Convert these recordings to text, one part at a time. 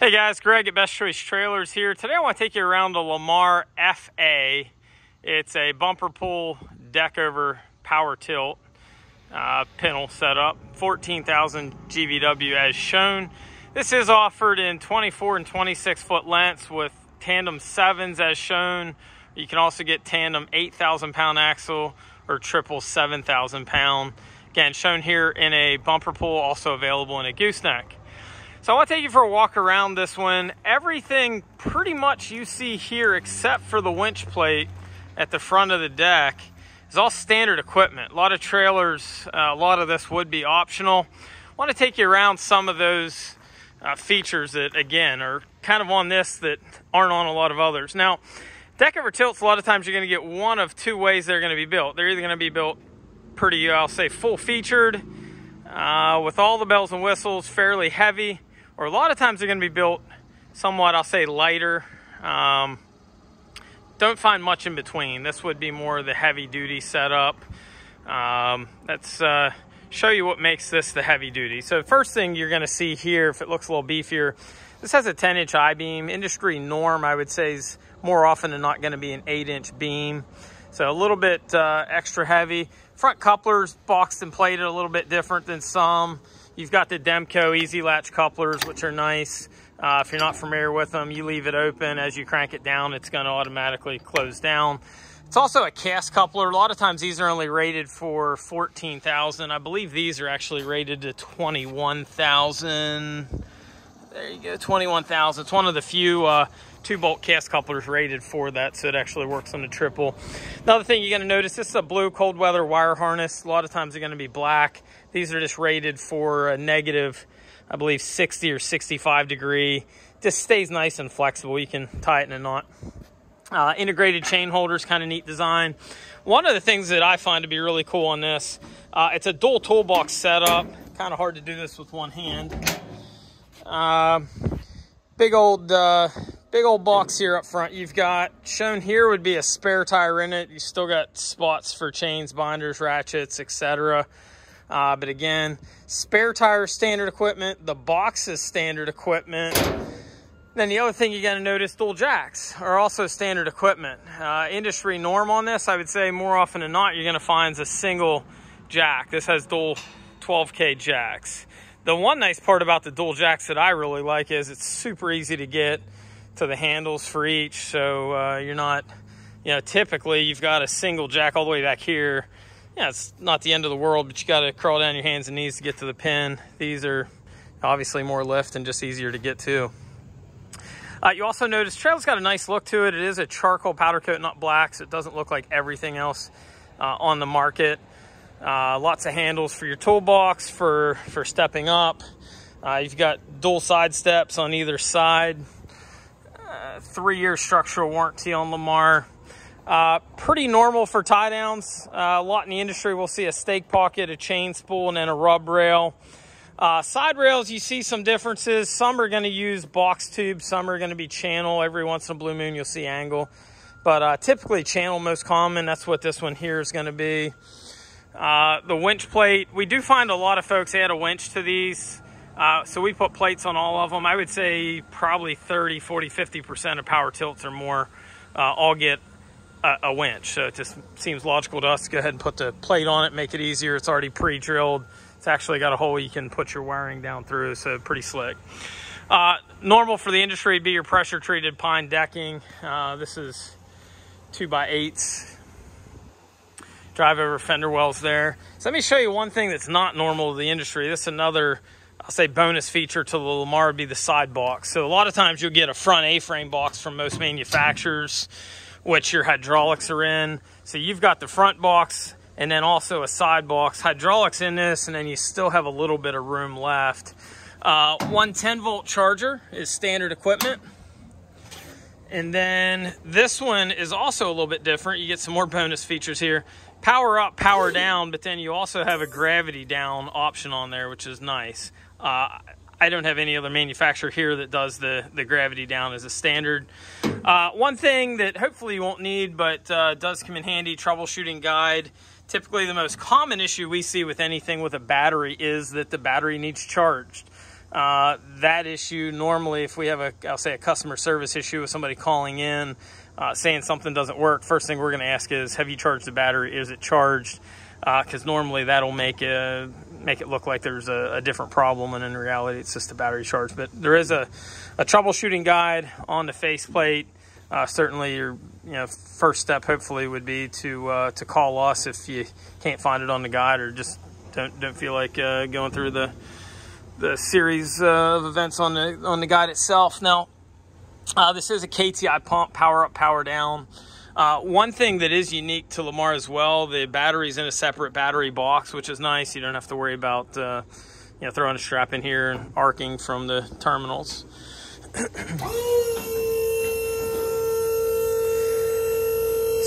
Hey guys, Greg at Best Choice Trailers here. Today I want to take you around the Lamar FA. It's a bumper pull deck over power tilt uh, pintle setup, 14,000 GVW as shown. This is offered in 24 and 26 foot lengths with tandem sevens as shown. You can also get tandem 8,000 pound axle or triple 7,000 pound. Again, shown here in a bumper pull, also available in a gooseneck. So I want to take you for a walk around this one. Everything pretty much you see here except for the winch plate at the front of the deck is all standard equipment. A lot of trailers, uh, a lot of this would be optional. I want to take you around some of those uh, features that again are kind of on this that aren't on a lot of others. Now, deck over tilts, a lot of times you're going to get one of two ways they're going to be built. They're either going to be built pretty, I'll say full featured, uh, with all the bells and whistles, fairly heavy, or a lot of times they're going to be built somewhat, I'll say, lighter. Um, don't find much in between. This would be more of the heavy duty setup. Um, let's uh, show you what makes this the heavy duty. So first thing you're going to see here, if it looks a little beefier, this has a 10 inch I-beam. Industry norm, I would say, is more often than not going to be an 8 inch beam. So a little bit uh, extra heavy. Front couplers boxed and plated a little bit different than some. You've got the Demco easy latch couplers, which are nice. Uh, if you're not familiar with them, you leave it open. As you crank it down, it's going to automatically close down. It's also a cast coupler. A lot of times these are only rated for 14,000. I believe these are actually rated to 21,000. There you go, 21,000. It's one of the few uh, two bolt cast couplers rated for that, so it actually works on the triple. Another thing you're gonna notice, this is a blue cold weather wire harness. A lot of times they're gonna be black. These are just rated for a negative, I believe 60 or 65 degree. Just stays nice and flexible. You can tie it in a knot. Uh, integrated chain holders, kind of neat design. One of the things that I find to be really cool on this, uh, it's a dual toolbox setup. Kind of hard to do this with one hand. Uh, big old uh, big old box here up front. You've got shown here would be a spare tire in it. You still got spots for chains, binders, ratchets, etc. Uh, but again, spare tire standard equipment. The box is standard equipment. Then the other thing you got to notice, dual jacks are also standard equipment. Uh, industry norm on this, I would say more often than not, you're going to find a single jack. This has dual 12K jacks. The one nice part about the dual jacks that I really like is it's super easy to get to the handles for each. So uh, you're not, you know, typically you've got a single jack all the way back here. Yeah, it's not the end of the world, but you got to crawl down your hands and knees to get to the pin. These are obviously more lift and just easier to get to. Uh, you also notice Trail's got a nice look to it. It is a charcoal powder coat, not black, so it doesn't look like everything else uh, on the market. Uh, lots of handles for your toolbox for, for stepping up. Uh, you've got dual side steps on either side three-year structural warranty on Lamar. Uh, pretty normal for tie downs. Uh, a lot in the industry we'll see a stake pocket, a chain spool, and then a rub rail. Uh, side rails, you see some differences. Some are going to use box tube, some are going to be channel. Every once in a blue moon, you'll see angle. But uh, typically, channel most common. That's what this one here is going to be. Uh, the winch plate, we do find a lot of folks add a winch to these. Uh, so we put plates on all of them. I would say probably 30, 40, 50% of power tilts or more uh, all get a, a, winch. So it just seems logical to us to go ahead and put the plate on it, make it easier. It's already pre-drilled. It's actually got a hole you can put your wiring down through, so pretty slick. Uh, normal for the industry would be your pressure treated pine decking. Uh, this is two by eights. Drive over fender wells there. So let me show you one thing that's not normal to the industry. This is another I'll say bonus feature to the Lamar would be the side box. So a lot of times you'll get a front A-frame box from most manufacturers, which your hydraulics are in. So you've got the front box and then also a side box. Hydraulics in this, and then you still have a little bit of room left. Uh, 110 volt charger is standard equipment. And then this one is also a little bit different. You get some more bonus features here. Power up, power down, but then you also have a gravity down option on there, which is nice. Uh, I don't have any other manufacturer here that does the, the gravity down as a standard. Uh, one thing that hopefully you won't need, but uh, does come in handy, troubleshooting guide. Typically the most common issue we see with anything with a battery is that the battery needs charged. Uh, that issue normally, if we have a, I'll say a customer service issue with somebody calling in uh, saying something doesn't work, first thing we're going to ask is, have you charged the battery? Is it charged? Because uh, normally that'll make it make it look like there's a, a, different problem, and in reality, it's just the battery charge. But there is a, a troubleshooting guide on the faceplate. Uh, certainly, your you know first step hopefully would be to uh, to call us if you can't find it on the guide or just don't don't feel like going through the the series of events on the on the guide itself. Now, uh, this is a KTI pump, power up, power down. Uh, one thing that is unique to Lamar as well, the battery's in a separate battery box, which is nice. You don't have to worry about uh, you know throwing a strap in here and arcing from the terminals.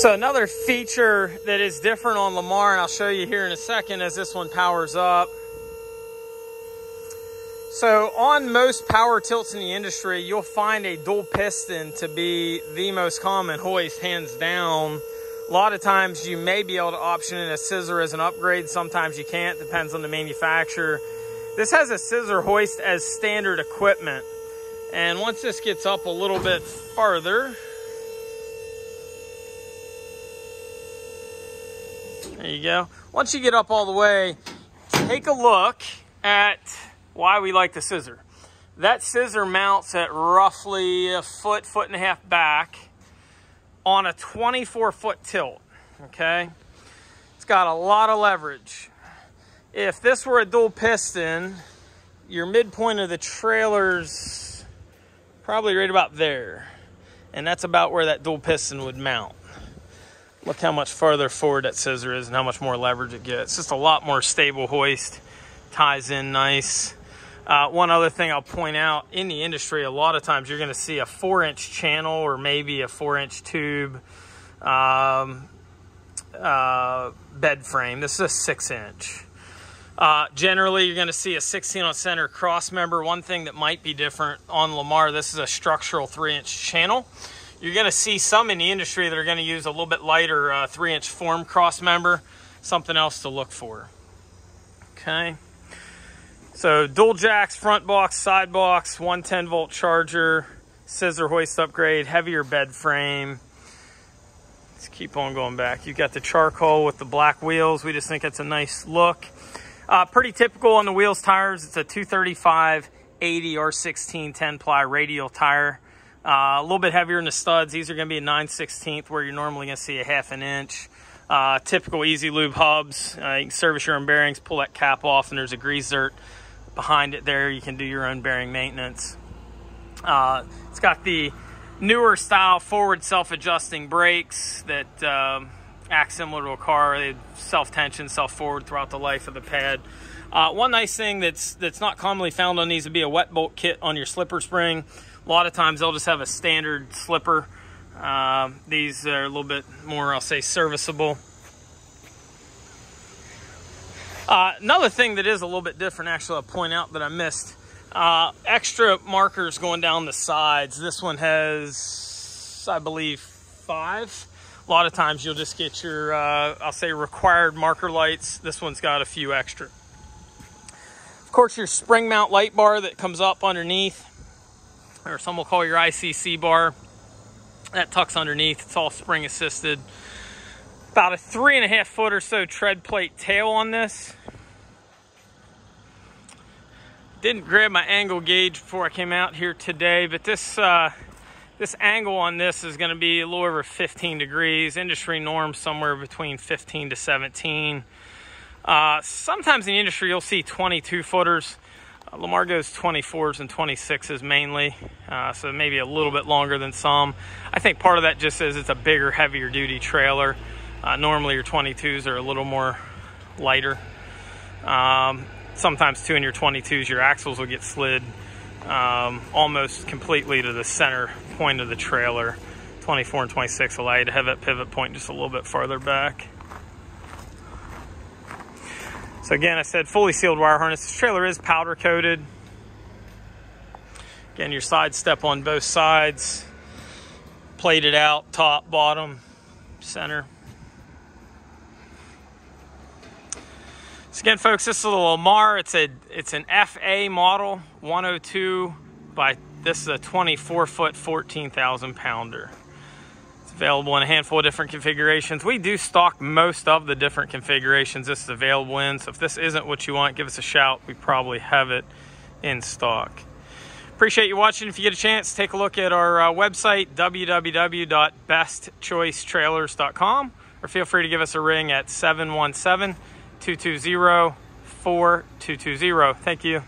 So another feature that is different on Lamar, and I'll show you here in a second as this one powers up. So on most power tilts in the industry, you'll find a dual piston to be the most common hoist, hands down. A lot of times you may be able to option in a scissor as an upgrade. Sometimes you can't, depends on the manufacturer. This has a scissor hoist as standard equipment. And once this gets up a little bit farther, There you go. Once you get up all the way, take a look at why we like the scissor. That scissor mounts at roughly a foot, foot and a half back on a 24 foot tilt, okay? It's got a lot of leverage. If this were a dual piston, your midpoint of the trailer's probably right about there. And that's about where that dual piston would mount. Look how much farther forward that scissor is and how much more leverage it gets. It's just a lot more stable hoist. Ties in nice. Uh, one other thing I'll point out, in the industry, a lot of times you're going to see a four inch channel or maybe a four inch tube um, uh, bed frame. This is a six inch. Uh, generally, you're going to see a 16 on center cross member. One thing that might be different on Lamar, this is a structural three inch channel. You're going to see some in the industry that are going to use a little bit lighter uh, three inch form cross member, something else to look for. Okay. So dual jacks, front box, side box, 110 volt charger, scissor hoist upgrade, heavier bed frame. Let's keep on going back. You've got the charcoal with the black wheels. We just think it's a nice look. Uh, pretty typical on the wheels tires. It's a 235 80 or 16 10 ply radial tire. Uh, a little bit heavier in the studs. These are going to be a 9 16th where you're normally going to see a half an inch. Uh, typical easy lube hubs. Uh, you can service your own bearings, pull that cap off, and there's a grease zerk behind it there. You can do your own bearing maintenance. Uh, it's got the newer style forward self-adjusting brakes that um, act similar to a car. They self-tension, self-forward throughout the life of the pad. Uh, one nice thing that's that's not commonly found on these would be a wet bolt kit on your slipper spring. A lot of times they'll just have a standard slipper. Uh, these are a little bit more, I'll say, serviceable. Uh, another thing that is a little bit different, actually, I'll point out that I missed. Uh, extra markers going down the sides. This one has, I believe, five. A lot of times you'll just get your, uh, I'll say, required marker lights. This one's got a few extra. Of course, your spring mount light bar that comes up underneath or some will call your ICC bar. That tucks underneath. It's all spring assisted. About a three and a half foot or so tread plate tail on this. Didn't grab my angle gauge before I came out here today, but this uh, this angle on this is going to be a little over 15 degrees. Industry norm somewhere between 15 to 17. Uh, sometimes in the industry you'll see 22 footers. Uh, Lamar goes 24s and 26s mainly, uh, so maybe a little bit longer than some. I think part of that just is it's a bigger, heavier duty trailer. Uh, normally your 22s are a little more lighter. Um, sometimes too in your 22s your axles will get slid um, almost completely to the center point of the trailer. 24 and 26 allow you to have that pivot point just a little bit farther back. So again, I said fully sealed wire harness. This trailer is powder coated. Again, your side step on both sides. Plated out, top, bottom, center. So again, folks, this is a Lamar. It's a it's an FA model, 102 by this is a 24 foot, 14,000 pounder. It's available in a handful of different configurations. We do stock most of the different configurations this is available in. So if this isn't what you want, give us a shout. We probably have it in stock. Appreciate you watching. If you get a chance, take a look at our uh, website, www.bestchoicetrailers.com, or feel free to give us a ring at 717 220 4220. Thank you.